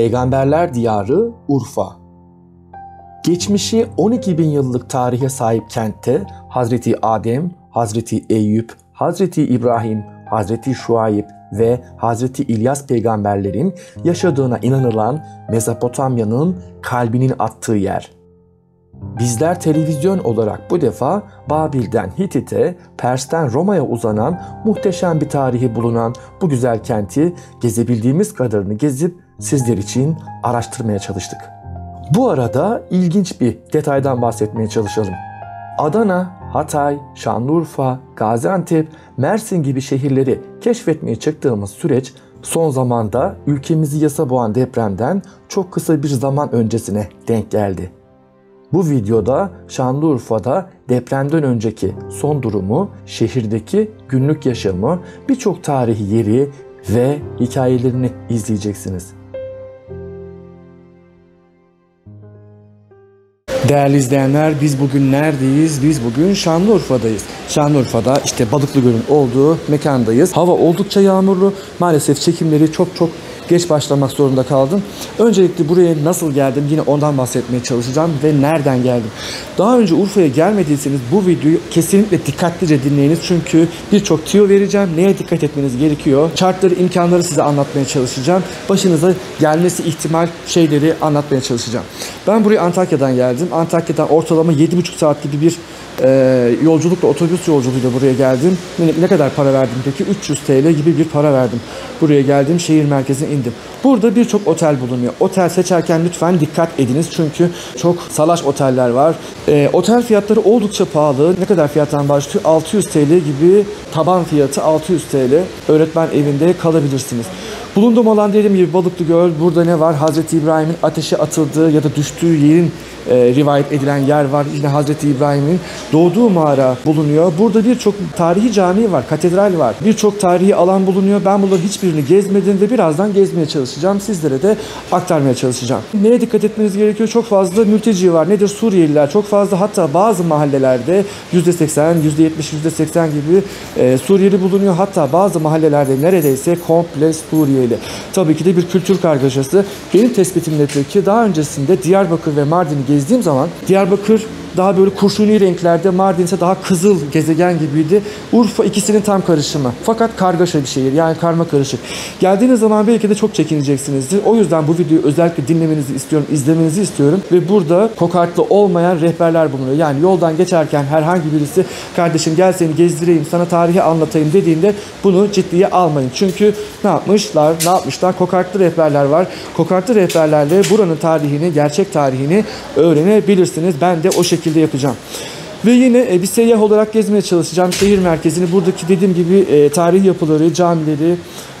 Peygamberler Diyarı Urfa Geçmişi 12 bin yıllık tarihe sahip kentte Hazreti Adem, Hazreti Eyüp, Hazreti İbrahim, Hazreti Şuayb ve Hazreti İlyas peygamberlerin yaşadığına inanılan Mezopotamya'nın kalbinin attığı yer. Bizler televizyon olarak bu defa Babil'den Hitit'e, Pers'ten Roma'ya uzanan muhteşem bir tarihi bulunan bu güzel kenti gezebildiğimiz kadarını gezip sizler için araştırmaya çalıştık. Bu arada ilginç bir detaydan bahsetmeye çalışalım. Adana, Hatay, Şanlıurfa, Gaziantep, Mersin gibi şehirleri keşfetmeye çıktığımız süreç son zamanda ülkemizi yasa boğan depremden çok kısa bir zaman öncesine denk geldi. Bu videoda Şanlıurfa'da depremden önceki son durumu, şehirdeki günlük yaşamı, birçok tarihi yeri ve hikayelerini izleyeceksiniz. Değerli izleyenler biz bugün neredeyiz? Biz bugün Şanlıurfa'dayız. Şanlıurfa'da işte Balıklı Göl'ün olduğu mekandayız. Hava oldukça yağmurlu. Maalesef çekimleri çok çok geç başlamak zorunda kaldım. Öncelikle buraya nasıl geldim yine ondan bahsetmeye çalışacağım ve nereden geldim. Daha önce Urfa'ya gelmediyseniz bu videoyu kesinlikle dikkatlice dinleyiniz. Çünkü birçok tüyo vereceğim. Neye dikkat etmeniz gerekiyor? Şartları, imkanları size anlatmaya çalışacağım. Başınıza gelmesi ihtimal şeyleri anlatmaya çalışacağım. Ben buraya Antakya'dan geldim. Antakya'dan ortalama 7,5 saat gibi bir e, yolculukla otobüs yolculuğuyla buraya geldim. Ne, ne kadar para verdim peki? 300 TL gibi bir para verdim. Buraya geldim şehir merkezine indim. Burada birçok otel bulunuyor. Otel seçerken lütfen dikkat ediniz çünkü çok salaş oteller var. E, otel fiyatları oldukça pahalı. Ne kadar fiyattan başlıyor? 600 TL gibi taban fiyatı 600 TL. Öğretmen evinde kalabilirsiniz. Bulunduğum alan dediğim gibi Balıklı Göl. Burada ne var? Hazreti İbrahim'in ateşe atıldığı ya da düştüğü yerin e, rivayet edilen yer var. Yine Hazreti İbrahim'in doğduğu mağara bulunuyor. Burada birçok tarihi cami var, katedral var. Birçok tarihi alan bulunuyor. Ben bunların hiçbirini gezmedim ve birazdan gezmeye çalışacağım. Sizlere de aktarmaya çalışacağım. Neye dikkat etmeniz gerekiyor? Çok fazla mülteci var. Nedir? Suriyeliler. Çok fazla hatta bazı mahallelerde %80, %70, %80 gibi e, Suriyeli bulunuyor. Hatta bazı mahallelerde neredeyse komple Suriyeli. Tabii ki de bir kültür kargaşası. Benim tespitimle peki daha öncesinde Diyarbakır ve Mardin'i gezdiğim zaman Diyarbakır daha böyle kurşuni renklerde, Mardin ise daha kızıl gezegen gibiydi. Urfa ikisinin tam karışımı. Fakat kargaşa bir şehir yani karma karışık. Geldiğiniz zaman belki de çok çekineceksinizdir. O yüzden bu videoyu özellikle dinlemenizi istiyorum, izlemenizi istiyorum. Ve burada kokartlı olmayan rehberler bulunuyor. Yani yoldan geçerken herhangi birisi kardeşim gel seni gezdireyim, sana tarihi anlatayım dediğinde bunu ciddiye almayın. Çünkü ne yapmışlar, ne yapmışlar? Kokartlı rehberler var. Kokartlı rehberlerle buranın tarihini, gerçek tarihini öğrenebilirsiniz. Ben de o şekilde yapacağım. Ve yine e, bir seyyah olarak gezmeye çalışacağım. Şehir merkezini, buradaki dediğim gibi e, tarihi yapıları, camileri,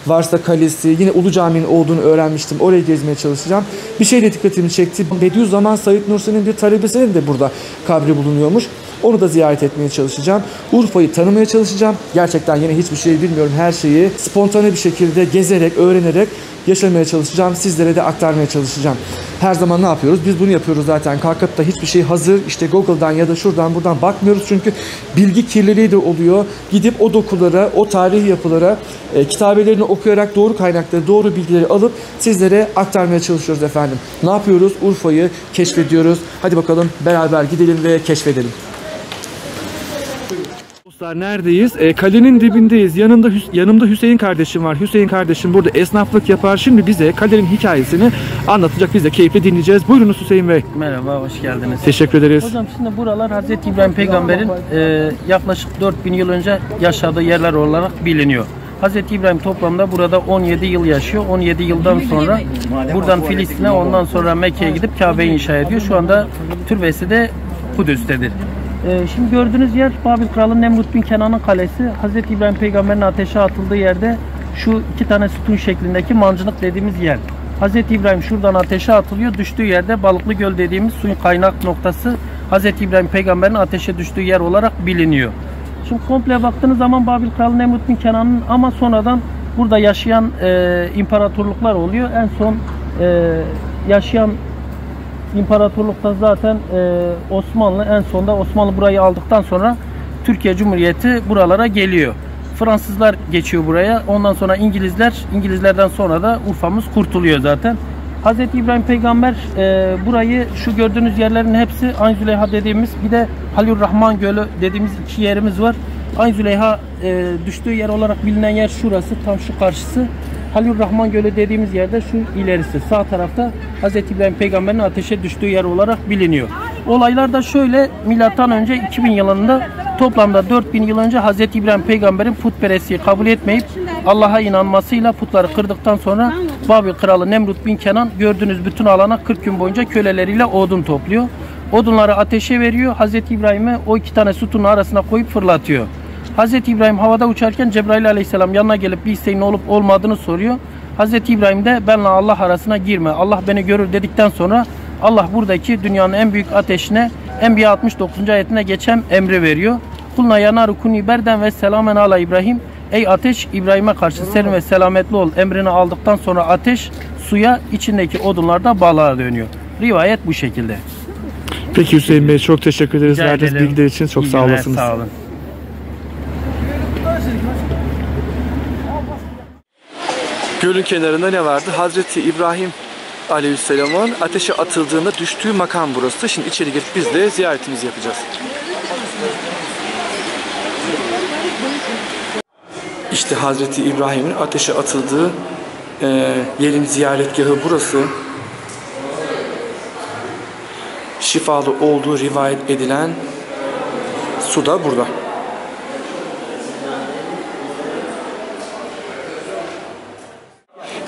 varsa kalesi, yine Ulu Cami'nin olduğunu öğrenmiştim. Orayı gezmeye çalışacağım. Bir şey de dikkatimi çekti. Bediüzzaman Said Nursi'nin bir talebesinin de burada kabri bulunuyormuş. Onu da ziyaret etmeye çalışacağım. Urfa'yı tanımaya çalışacağım. Gerçekten yine hiçbir şey bilmiyorum. Her şeyi spontane bir şekilde gezerek, öğrenerek yaşamaya çalışacağım. Sizlere de aktarmaya çalışacağım. Her zaman ne yapıyoruz? Biz bunu yapıyoruz zaten. Kalkıp da hiçbir şey hazır işte Google'dan ya da şuradan buradan bakmıyoruz. Çünkü bilgi kirliliği de oluyor. Gidip o dokulara, o tarihi yapılara e, kitabelerini okuyarak doğru kaynakları, doğru bilgileri alıp sizlere aktarmaya çalışıyoruz efendim. Ne yapıyoruz? Urfa'yı keşfediyoruz. Hadi bakalım beraber gidelim ve keşfedelim. Dostlar neredeyiz? E, kalenin dibindeyiz. Yanında Hüs- yanımda Hüseyin kardeşim var. Hüseyin kardeşim burada esnaflık yapar. Şimdi bize kalenin hikayesini anlatacak. Biz de keyifle dinleyeceğiz. Buyurunuz Hüseyin Bey. Merhaba, hoş geldiniz. Teşekkür ederiz. Hocam şimdi buralar Hazreti İbrahim peygamberin e, yaklaşık 4000 yıl önce yaşadığı yerler olarak biliniyor. Hazreti İbrahim toplamda burada 17 yıl yaşıyor. 17 yıldan sonra buradan Filistin'e ondan sonra Mekke'ye gidip Kabe'yi inşa ediyor. Şu anda türbesi de Kudüs'tedir. E, şimdi gördüğünüz yer Babil Kralı Nemrut bin Kenan'ın kalesi. Hazreti İbrahim peygamberin ateşe atıldığı yerde şu iki tane sütun şeklindeki mancınık dediğimiz yer. Hazreti İbrahim şuradan ateşe atılıyor. Düştüğü yerde Balıklı Göl dediğimiz suyun kaynak noktası Hazreti İbrahim peygamberin ateşe düştüğü yer olarak biliniyor. Şimdi komple baktığınız zaman Babil Kralı Nemrut bin Kenan'ın ama sonradan burada yaşayan e, imparatorluklar oluyor. En son e, yaşayan imparatorlukta zaten e, Osmanlı en sonda Osmanlı burayı aldıktan sonra Türkiye Cumhuriyeti buralara geliyor. Fransızlar geçiyor buraya. Ondan sonra İngilizler, İngilizlerden sonra da Urfa'mız kurtuluyor zaten. Hz. İbrahim Peygamber e, burayı şu gördüğünüz yerlerin hepsi Ayn Züleyha dediğimiz bir de Halil Rahman Gölü dediğimiz iki yerimiz var. Ayn Züleyha e, düştüğü yer olarak bilinen yer şurası tam şu karşısı. Halil Rahman Gölü dediğimiz yerde şu ilerisi sağ tarafta Hz. İbrahim Peygamber'in ateşe düştüğü yer olarak biliniyor. Olaylar da şöyle milattan önce 2000 yılında toplamda 4000 yıl önce Hz. İbrahim Peygamber'in putperestliği kabul etmeyip Allah'a inanmasıyla putları kırdıktan sonra Babil kralı Nemrut bin Kenan gördüğünüz bütün alana 40 gün boyunca köleleriyle odun topluyor. Odunları ateşe veriyor. Hz. İbrahim'e o iki tane sütunun arasına koyup fırlatıyor. Hz. İbrahim havada uçarken Cebrail aleyhisselam yanına gelip bir isteğin olup olmadığını soruyor. Hz. İbrahim de benle Allah arasına girme. Allah beni görür dedikten sonra Allah buradaki dünyanın en büyük ateşine Enbiya 69. ayetine geçen emri veriyor. Kulna yanaru kuni berden ve selamen ala İbrahim. Ey ateş İbrahim'e karşı serin ve selametli ol emrini aldıktan sonra ateş suya içindeki odunlarda balığa dönüyor. Rivayet bu şekilde. Peki Hüseyin Bey çok teşekkür ederiz verdiğiniz bilgiler için. Çok İyi sağ olasınız. Sağ olun. Gölün kenarında ne vardı? Hazreti İbrahim Aleyhisselam'ın ateşe atıldığında düştüğü makam burası. Şimdi içeri girip biz de ziyaretimizi yapacağız. İşte Hazreti İbrahim'in ateşe atıldığı e, yerin ziyaretgahı burası. Şifalı olduğu rivayet edilen su da burada.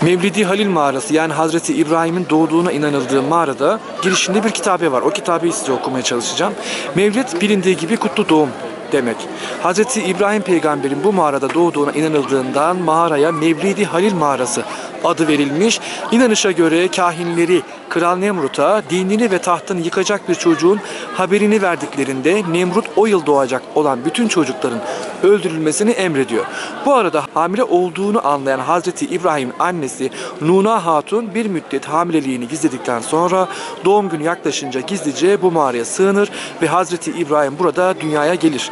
Mevlidi Halil mağarası yani Hazreti İbrahim'in doğduğuna inanıldığı mağarada girişinde bir kitabe var. O kitabeyi size okumaya çalışacağım. Mevlid bilindiği gibi kutlu doğum demek. Hazreti İbrahim peygamberin bu mağarada doğduğuna inanıldığından mağaraya Mevlidi Halil mağarası adı verilmiş. İnanışa göre kahinleri Kral Nemrut'a dinini ve tahtını yıkacak bir çocuğun haberini verdiklerinde Nemrut o yıl doğacak olan bütün çocukların öldürülmesini emrediyor. Bu arada hamile olduğunu anlayan Hazreti İbrahim'in annesi Nuna Hatun bir müddet hamileliğini gizledikten sonra doğum günü yaklaşınca gizlice bu mağaraya sığınır ve Hazreti İbrahim burada dünyaya gelir.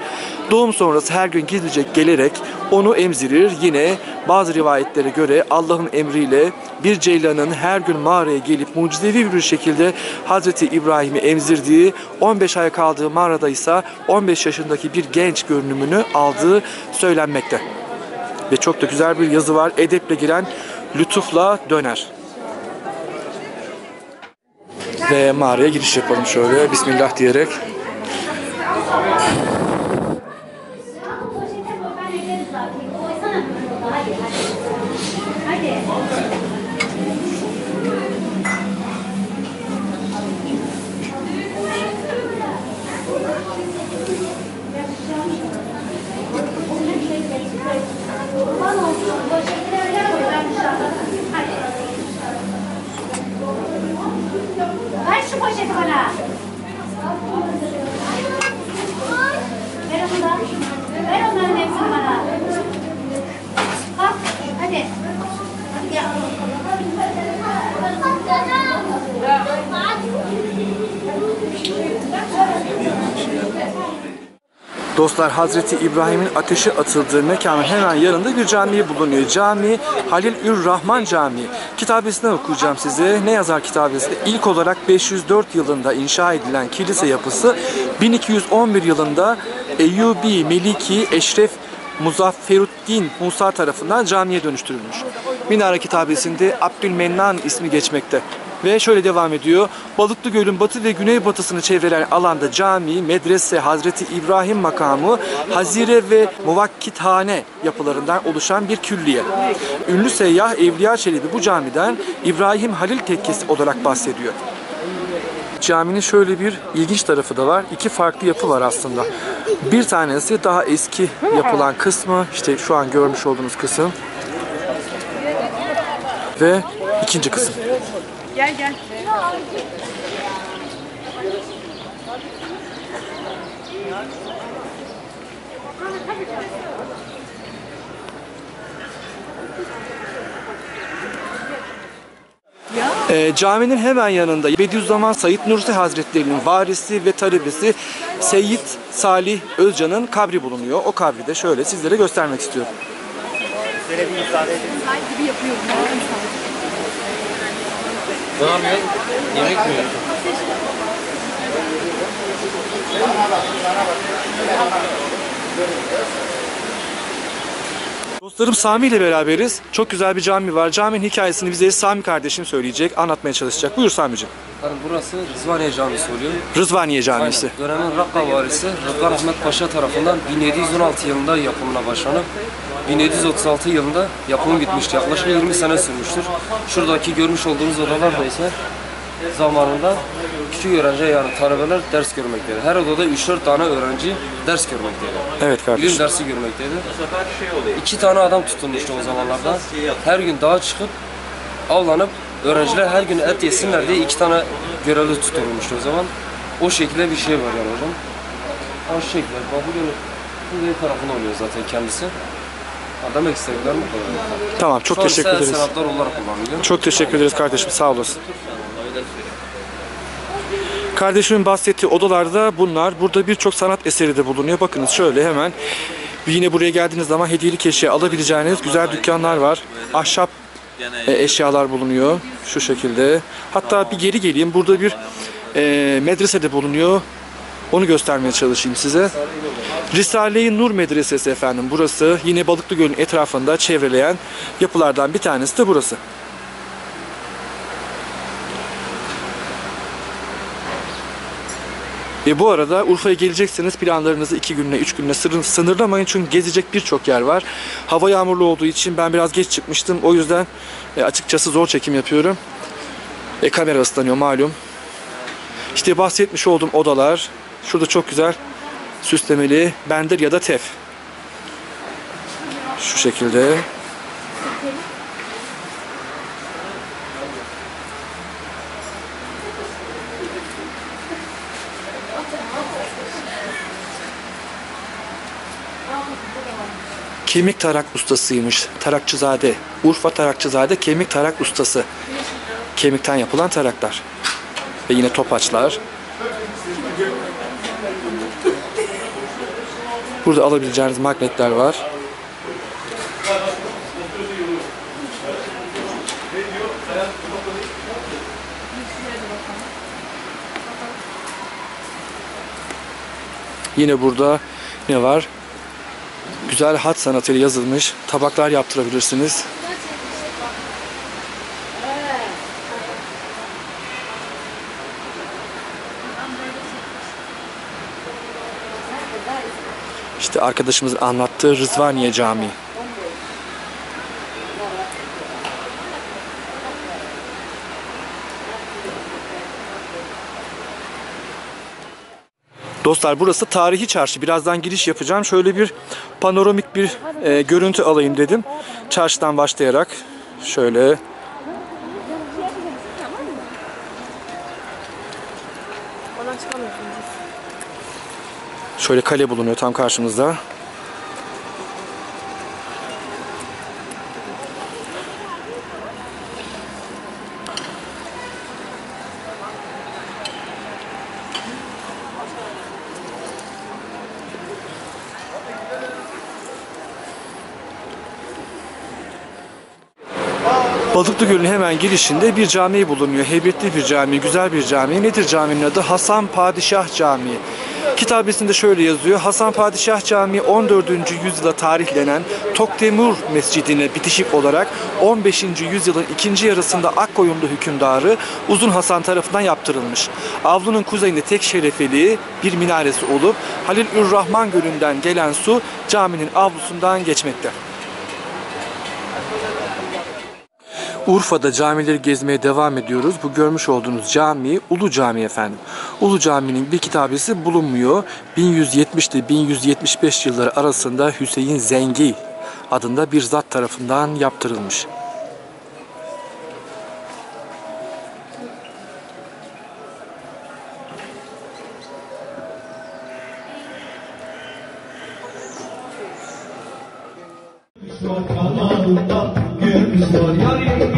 Doğum sonrası her gün gizlice gelerek onu emzirir. Yine bazı rivayetlere göre Allah'ın emriyle bir ceylanın her gün mağaraya gelip mucizevi bir şekilde Hazreti İbrahim'i emzirdiği, 15 ay kaldığı mağarada ise 15 yaşındaki bir genç görünümünü aldığı söylenmekte. Ve çok da güzel bir yazı var. Edeple giren lütufla döner. Ve mağaraya giriş yapalım şöyle. Bismillah diyerek. Ver şu poşeti bana. Ver onu da. Ver onların hepsini bana. Kalk, hadi. Ya. Dostlar Hazreti İbrahim'in ateşe atıldığı mekanın hemen yanında bir cami bulunuyor. Cami Halil Ür Rahman Camii. Kitabesinden okuyacağım size. Ne yazar kitabesinde? İlk olarak 504 yılında inşa edilen kilise yapısı 1211 yılında Eyyubi Meliki Eşref Muzafferuddin Musa tarafından camiye dönüştürülmüş. Minare kitabesinde Abdülmennan ismi geçmekte. Ve şöyle devam ediyor. Balıklı Göl'ün batı ve güneybatısını çevrelen alanda cami, medrese, Hazreti İbrahim makamı, hazire ve muvakkithane yapılarından oluşan bir külliye. Ünlü seyyah Evliya Çelebi bu camiden İbrahim Halil Tekkesi olarak bahsediyor. Caminin şöyle bir ilginç tarafı da var. İki farklı yapı var aslında. Bir tanesi daha eski yapılan kısmı, işte şu an görmüş olduğunuz kısım. Ve ikinci kısım. Gel gel. Ee, caminin hemen yanında Bediüzzaman Said Nursi Hazretleri'nin varisi ve talebesi Seyyid Salih Özcan'ın kabri bulunuyor. O kabri de şöyle sizlere göstermek istiyorum. Ne yapıyorsun? Yemek mi yiyorsun? Dostlarım Sami ile beraberiz. Çok güzel bir cami var. Caminin hikayesini bize Sami kardeşim söyleyecek, anlatmaya çalışacak. Buyur Sami'ciğim. Yani burası Rızvaniye Camisi oluyor. Rızvaniye Camii Aynen. Dönemin Rakka varisi Rıdvan Ahmet Paşa tarafından 1716 yılında yapımına başlanıp 1736 yılında yapımı bitmişti. Yaklaşık 20 sene sürmüştür. Şuradaki görmüş olduğunuz odalar da ise zamanında küçük öğrenci yani talebeler ders görmekteydi. Her odada 3-4 tane öğrenci ders görmekteydi. Evet kardeşim. dersi görmekteydi. İki tane adam tutulmuştu o zamanlarda. Her gün dağa çıkıp avlanıp öğrenciler her gün et yesinler diye iki tane görevli tutulmuştu o zaman. O şekilde bir şey var yani hocam. O şekilde. Bak bu böyle kuzey tarafında oluyor zaten kendisi. Adam eksikler mi? Tamam çok an teşekkür ederiz. senatlar olarak kullanılıyor. Çok teşekkür ederiz kardeşim. Sağ olasın. Kardeşimin bahsettiği odalarda bunlar. Burada birçok sanat eseri de bulunuyor. Bakınız şöyle hemen yine buraya geldiğiniz zaman hediyelik eşya alabileceğiniz güzel dükkanlar var. Ahşap e, eşyalar bulunuyor şu şekilde. Hatta bir geri geleyim. Burada bir e, medrese de bulunuyor. Onu göstermeye çalışayım size. Risale-i Nur Medresesi efendim burası. Yine Balıklı Göl'ün etrafında çevreleyen yapılardan bir tanesi de burası. E bu arada Urfa'ya gelecekseniz planlarınızı iki günle, üç günle sınır- sınırlamayın çünkü gezecek birçok yer var. Hava yağmurlu olduğu için ben biraz geç çıkmıştım. O yüzden e, açıkçası zor çekim yapıyorum. E, kamera ıslanıyor malum. İşte bahsetmiş olduğum odalar. Şurada çok güzel süslemeli bendir ya da tef. Şu şekilde. Kemik tarak ustasıymış. Tarakçızade. Urfa Tarakçızade kemik tarak ustası. Kemikten yapılan taraklar. Ve yine topaçlar. Burada alabileceğiniz magnetler var. Yine burada ne var? Güzel hat sanatıyla yazılmış tabaklar yaptırabilirsiniz. İşte arkadaşımızın anlattığı Rızvaniye Camii. Dostlar burası tarihi çarşı. Birazdan giriş yapacağım. Şöyle bir panoramik bir e, görüntü alayım dedim. Çarşıdan başlayarak şöyle Şöyle kale bulunuyor tam karşımızda. Balıklı Göl'ün hemen girişinde bir cami bulunuyor. Heybetli bir cami, güzel bir cami. Nedir caminin adı? Hasan Padişah Camii. Kitabesinde şöyle yazıyor. Hasan Padişah Camii 14. yüzyıla tarihlenen Toktemur Mescidi'ne bitişik olarak 15. yüzyılın ikinci yarısında Akkoyunlu hükümdarı Uzun Hasan tarafından yaptırılmış. Avlunun kuzeyinde tek şerefeli bir minaresi olup Halil Ürrahman Gölü'nden gelen su caminin avlusundan geçmekte. Urfa'da camileri gezmeye devam ediyoruz. Bu görmüş olduğunuz cami Ulu Cami efendim. Ulu Cami'nin bir kitabesi bulunmuyor. 1170 ile 1175 yılları arasında Hüseyin Zengi adında bir zat tarafından yaptırılmış. Sor yarim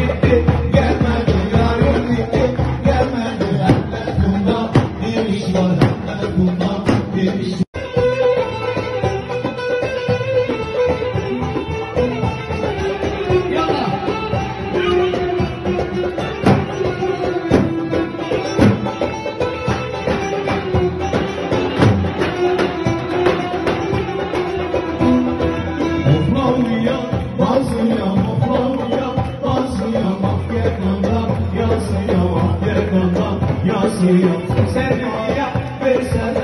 Señor, Señor,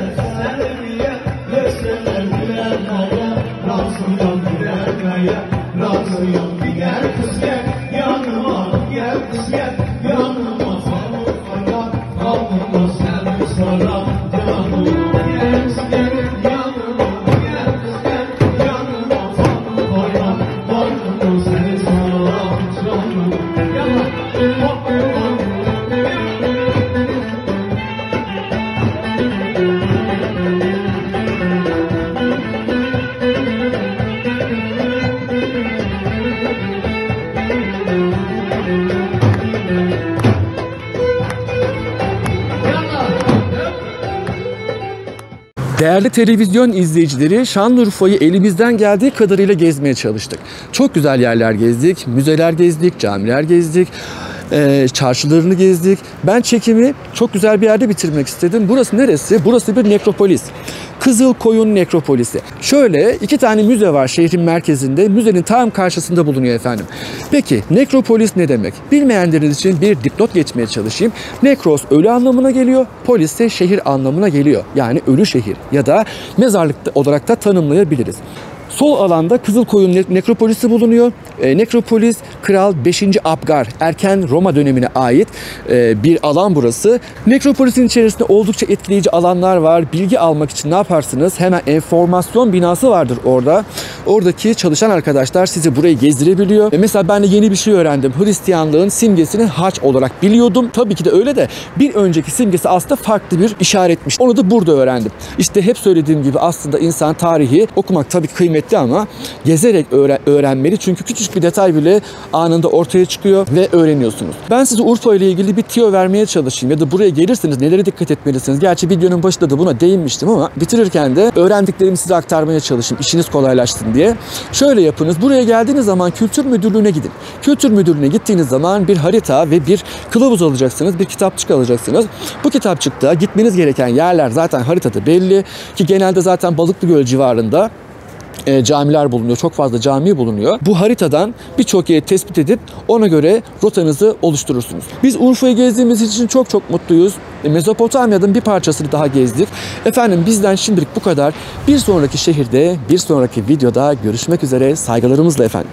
Değerli televizyon izleyicileri Şanlıurfa'yı elimizden geldiği kadarıyla gezmeye çalıştık. Çok güzel yerler gezdik, müzeler gezdik, camiler gezdik, çarşılarını gezdik. Ben çekimi çok güzel bir yerde bitirmek istedim. Burası neresi? Burası bir nekropolis. Kızıl Koyun Nekropolisi. Şöyle iki tane müze var şehrin merkezinde. Müzenin tam karşısında bulunuyor efendim. Peki nekropolis ne demek? Bilmeyenleriniz için bir dipnot geçmeye çalışayım. Nekros ölü anlamına geliyor. Polis ise şehir anlamına geliyor. Yani ölü şehir ya da mezarlık olarak da tanımlayabiliriz. Sol alanda Kızılkoyun Ne- Nekropolisi bulunuyor. E, Nekropolis Kral 5. Abgar erken Roma dönemine ait e, bir alan burası. Nekropolisin içerisinde oldukça etkileyici alanlar var. Bilgi almak için ne yaparsınız? Hemen enformasyon binası vardır orada. Oradaki çalışan arkadaşlar sizi burayı gezdirebiliyor. E, mesela ben de yeni bir şey öğrendim. Hristiyanlığın simgesini haç olarak biliyordum. Tabii ki de öyle de bir önceki simgesi aslında farklı bir işaretmiş. Onu da burada öğrendim. İşte hep söylediğim gibi aslında insan tarihi okumak tabii kıymetli ama gezerek öğren- öğrenmeli. Çünkü küçük bir detay bile anında ortaya çıkıyor ve öğreniyorsunuz. Ben size Urfa ile ilgili bir tiyo vermeye çalışayım ya da buraya gelirseniz nelere dikkat etmelisiniz. Gerçi videonun başında da buna değinmiştim ama bitirirken de öğrendiklerimi size aktarmaya çalışayım. İşiniz kolaylaşsın diye. Şöyle yapınız. Buraya geldiğiniz zaman kültür müdürlüğüne gidin. Kültür müdürlüğüne gittiğiniz zaman bir harita ve bir kılavuz alacaksınız. Bir kitapçık alacaksınız. Bu kitapçıkta gitmeniz gereken yerler zaten haritada belli ki genelde zaten Balıklıgöl civarında e, camiler bulunuyor. Çok fazla cami bulunuyor. Bu haritadan birçok yeri tespit edip ona göre rotanızı oluşturursunuz. Biz Urfa'yı gezdiğimiz için çok çok mutluyuz. E, Mezopotamya'nın bir parçasını daha gezdik. Efendim bizden şimdilik bu kadar. Bir sonraki şehirde, bir sonraki videoda görüşmek üzere. Saygılarımızla efendim.